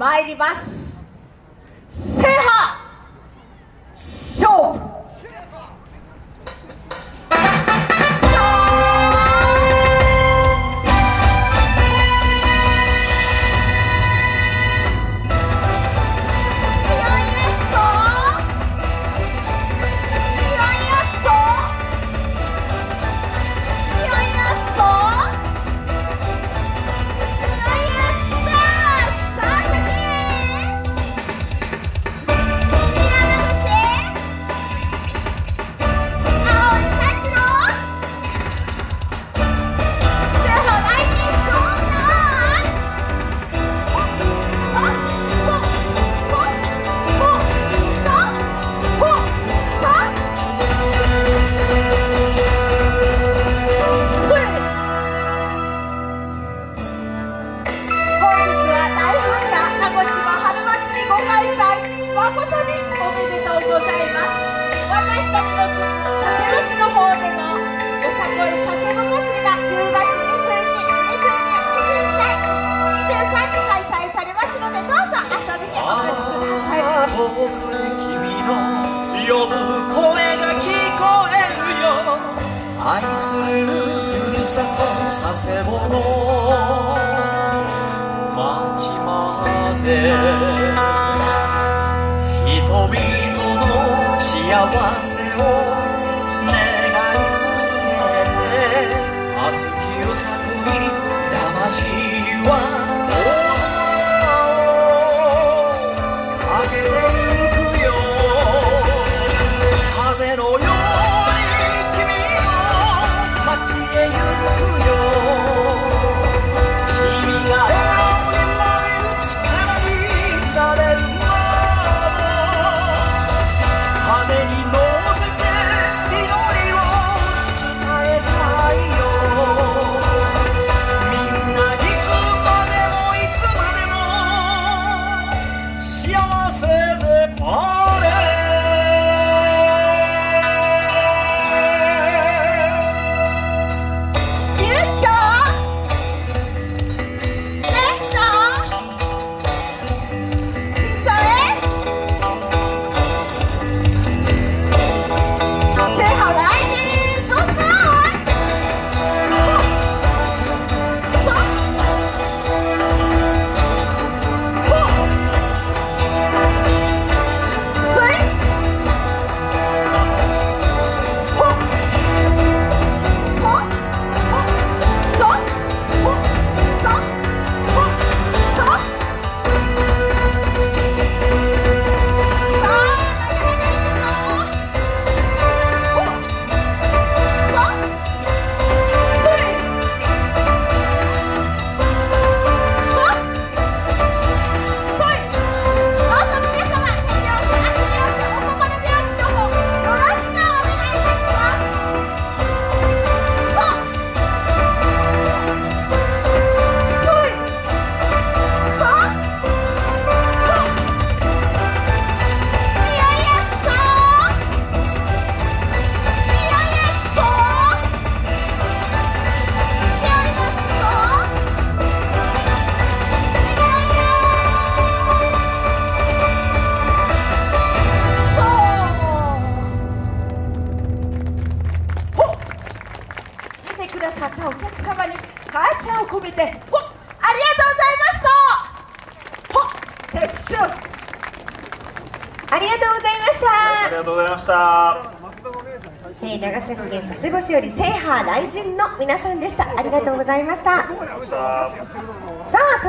参ります。制覇！勝負！誠におめでとうございます。私たちの佐世保市の方でもよさこい佐世保祭りが10月22日22日23日開催されますのでどうぞ遊びにお越しください遠くに君の呼ぶ声が聞こえるよ愛するふるさと佐世保のの幸せをさったお客様に感謝を込めてほありがとうございましたほ撤収。ありがとうございました。ありがとうございました。えー、長崎県佐世保市より制覇来人の皆さんでした。ありがとうございました。さあそれ